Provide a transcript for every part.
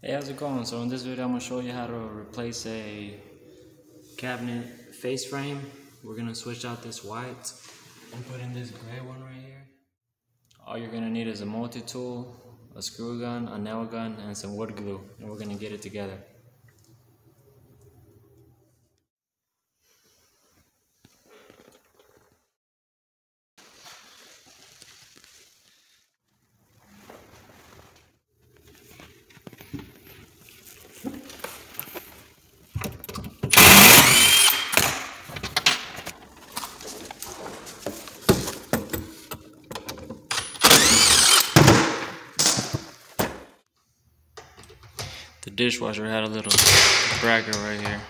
Hey, how's it going? So in this video, I'm gonna show you how to replace a cabinet face frame. We're gonna switch out this white and put in this gray one right here. All you're gonna need is a multi-tool, a screw gun, a nail gun, and some wood glue, and we're gonna get it together. Dishwasher had a little bracket right here.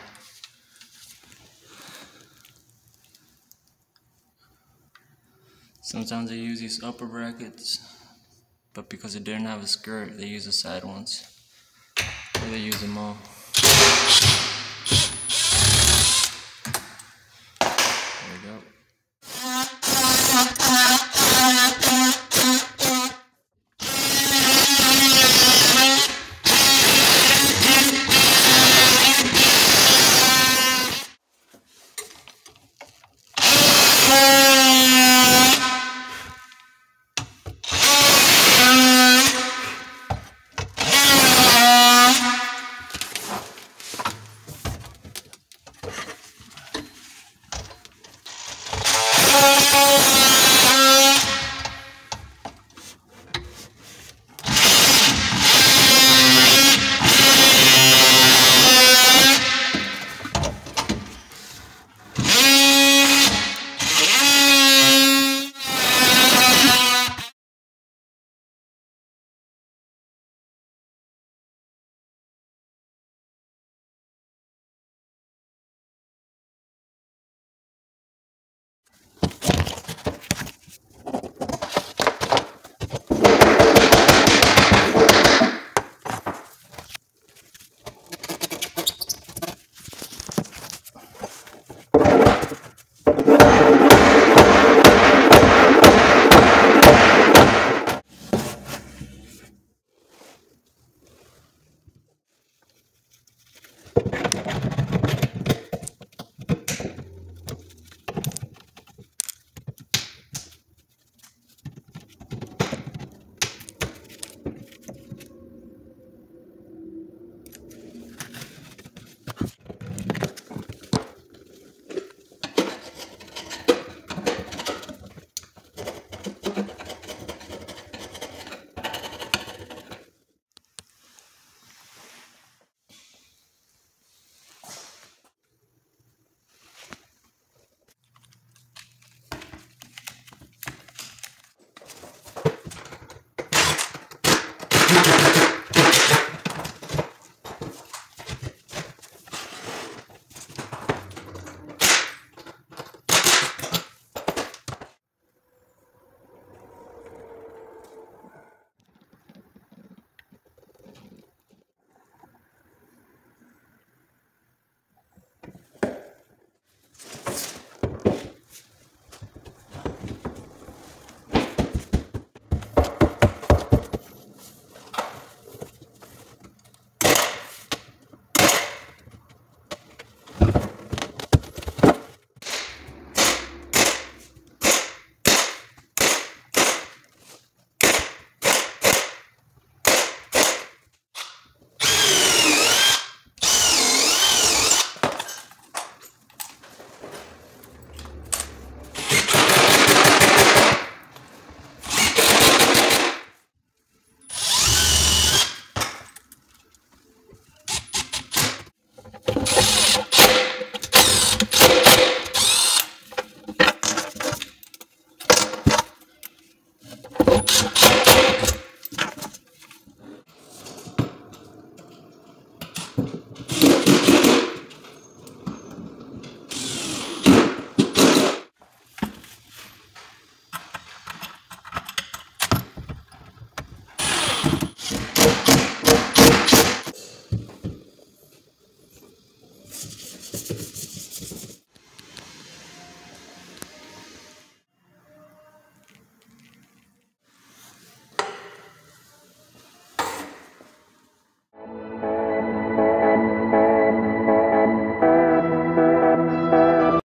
Sometimes they use these upper brackets, but because it didn't have a skirt, they use the side ones. Or they use them all.